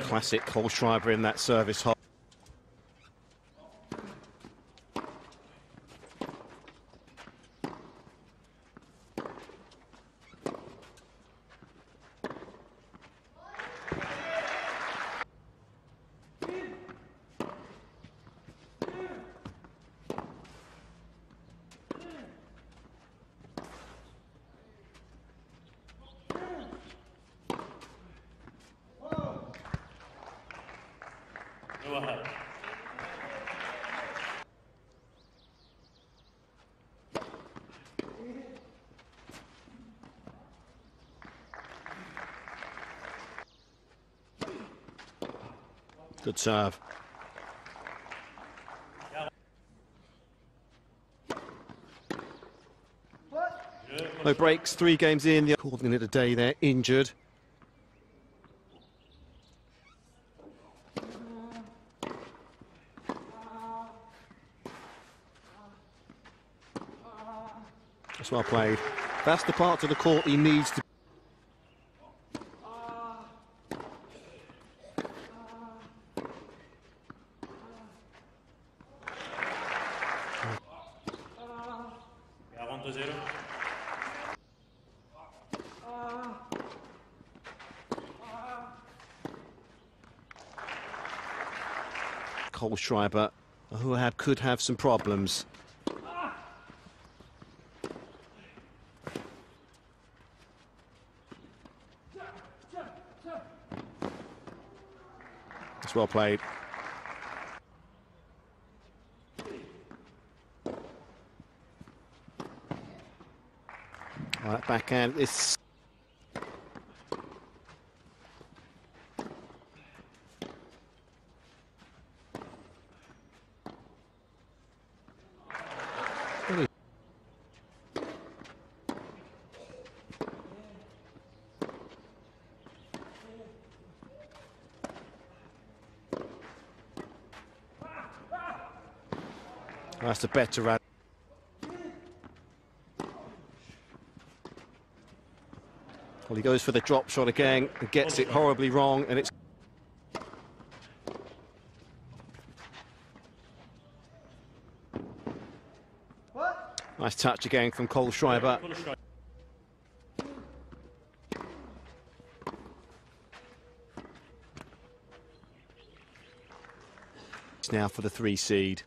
Classic Kohlschreiber in that service hole. Ahead. Good serve. No breaks, three games in. The calling it a day they're injured. That's well played. That's the part of the court he needs to. Quarante-zéro. Kohlschreiber, who had, could have some problems. Well played. All right, backhand. It's That's a better run. Well, he goes for the drop shot again and gets it horribly wrong, and it's. Nice touch again from Kohlschreiber. Now for the three seed.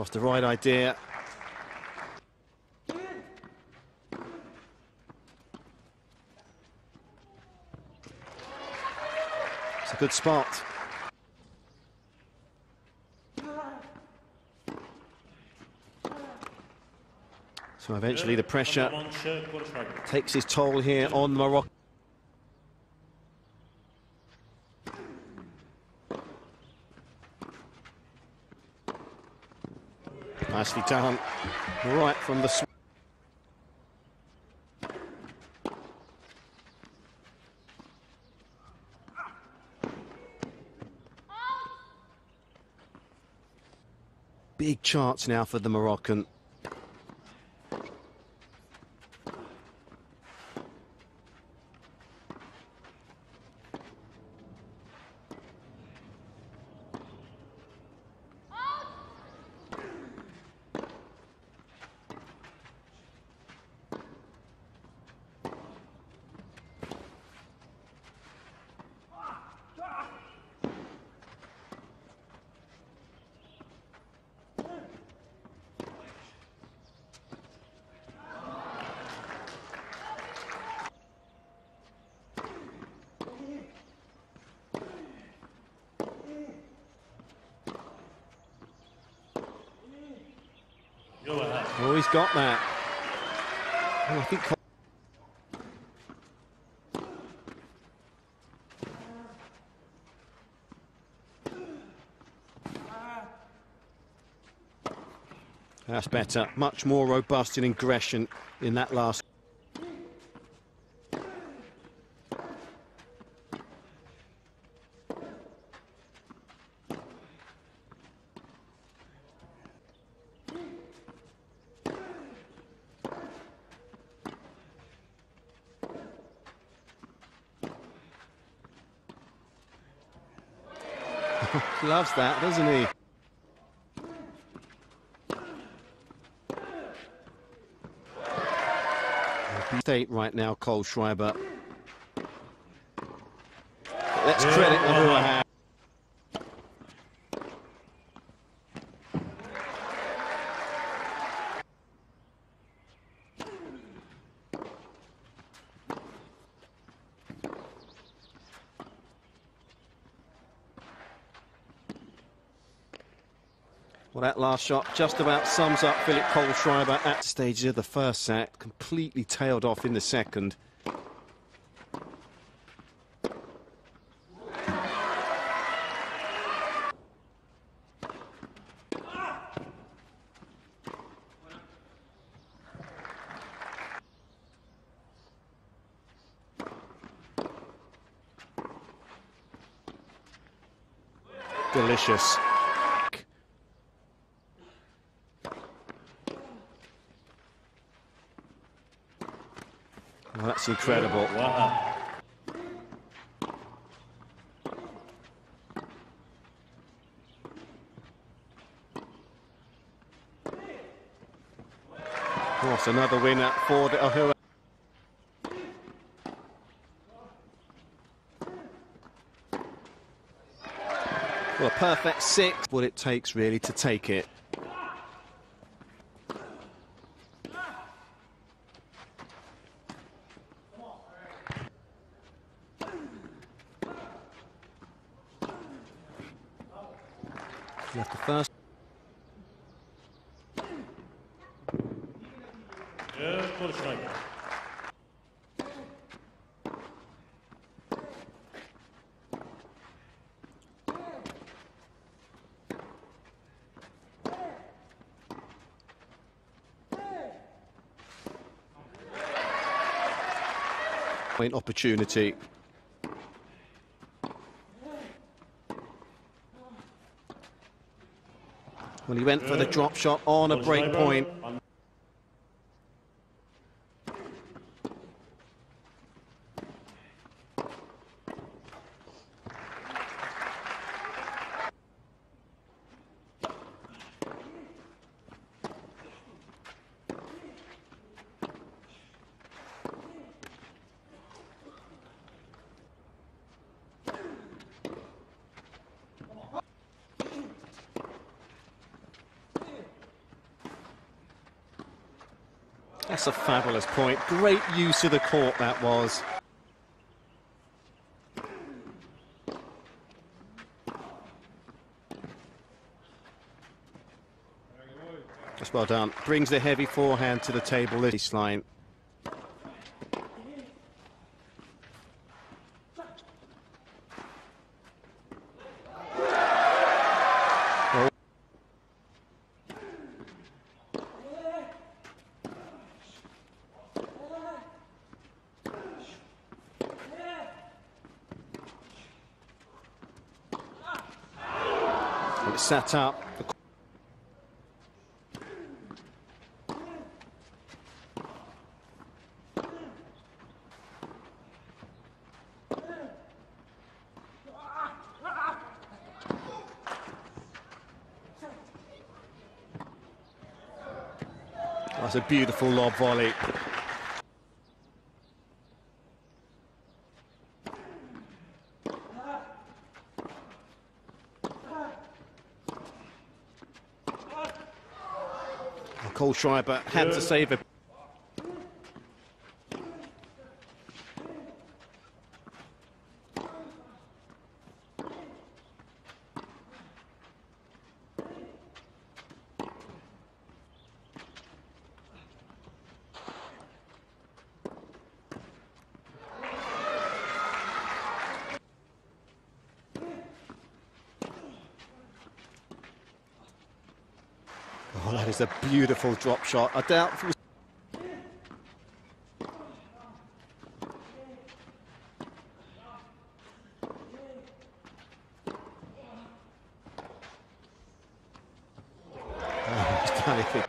Lost the right idea. It's a good spot. So eventually the pressure Number one, Sher Kohlschreiber. takes his toll here on Morocco. Nicely right from the. Big chance now for the Moroccan. Oh, he's got that. Oh, I think. That's better. Much more robust in aggression in that last. loves that, doesn't he? State right now, Kohlschreiber. Let's Yeah, credit the done. Well, that last shot just about sums up Philipp Kohlschreiber at stages of the first set. Completely tailed off in the second. Delicious. Well, that's incredible. Wow. Of course, another winner for the Ouahab. Well, a perfect six. What it takes really to take it. Left the first. Point opportunity. Well, he went for the drop shot on a break point. That's a fabulous point. Great use of the court that was. That's well done. Brings the heavy forehand to the table this line. Sat up. That's a beautiful lob volley. Kohlschreiber had to save it. Oh, that is a beautiful drop shot. I doubt if it was Oh, it's terrific.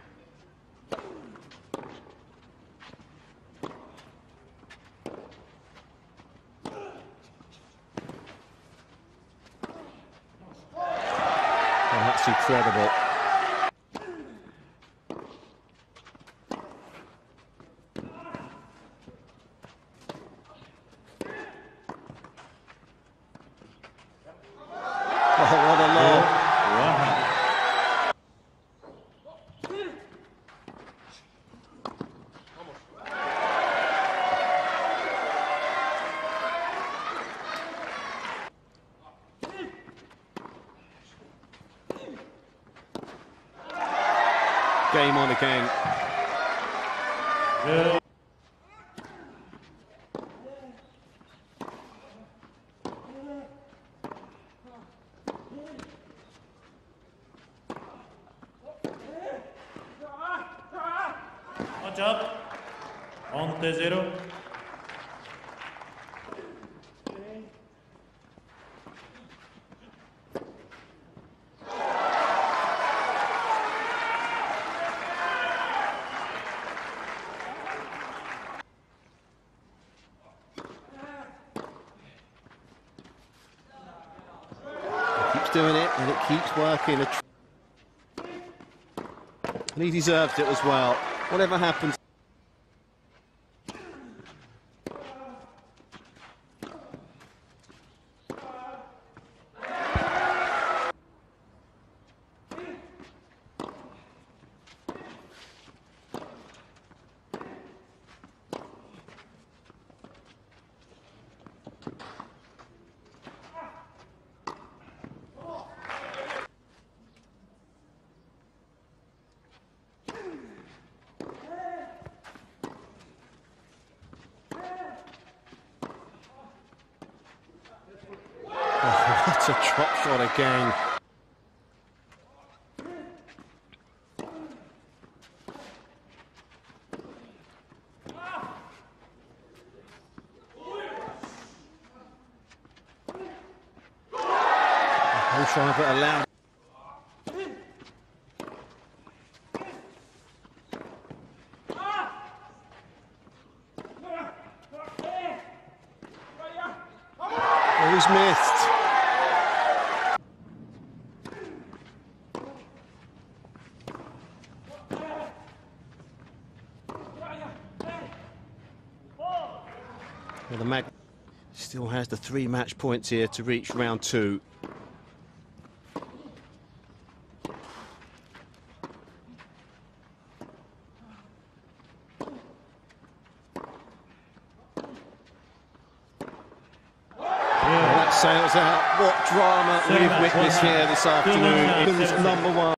That's incredible. Oh, what a lob. Wow. Game on again. Yeah. Punch up. Doing it and it keeps working. And he deserved it as well. Whatever happens. Oh, what a drop shot again. But allowed. Oh, he's missed. Well, the Mag still has the three match points here to reach round two. That sails out. What drama we've witnessed here this afternoon. England's number one.